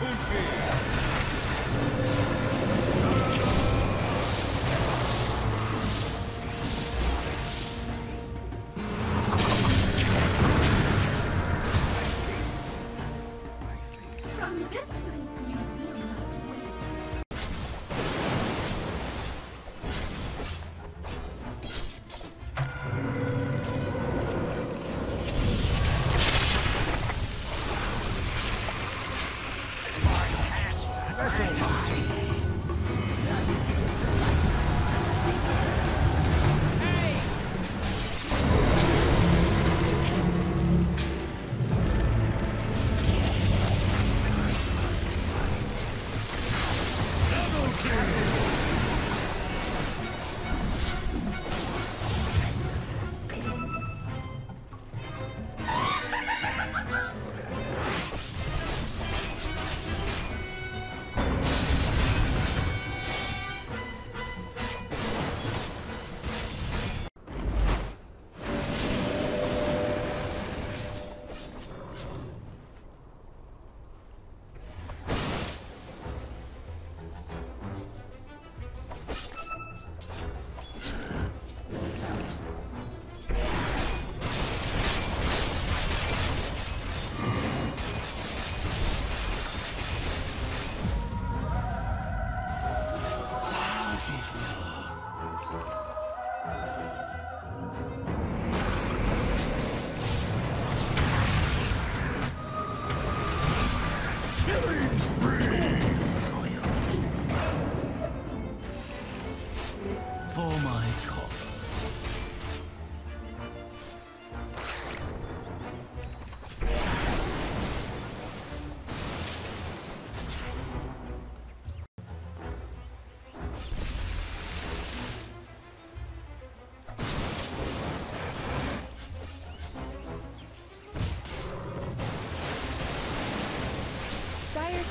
Bounty!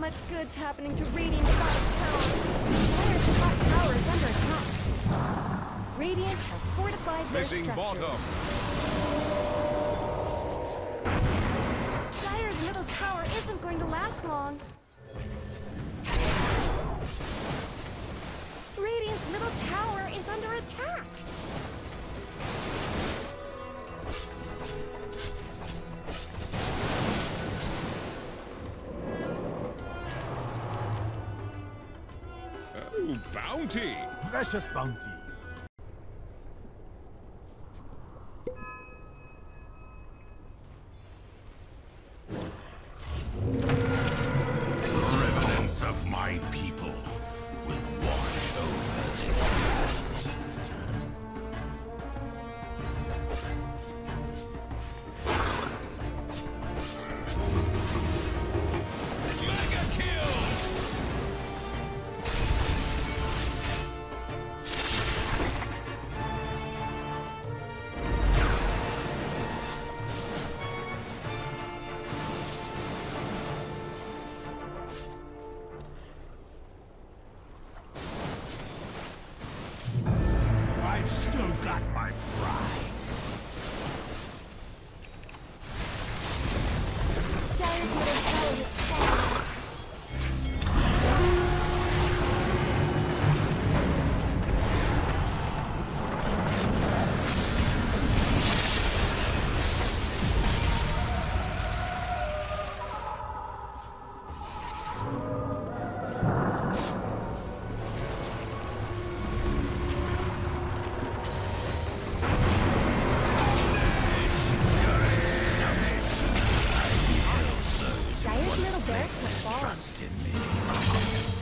Much good's happening to Radiant's bottom tower. Tower is under attack. Radiant have fortified their Missing structures. bottom. Dire's middle tower isn't going to last long. Bounty! Precious bounty. got my pride. little. Trust in me.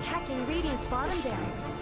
Attacking Radiant's bottom barracks.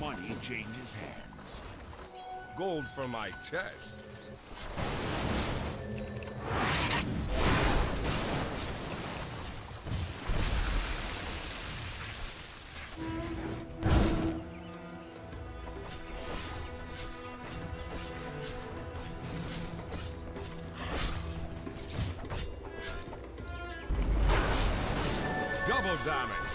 Money changes hands. Gold for my chest. Double damage.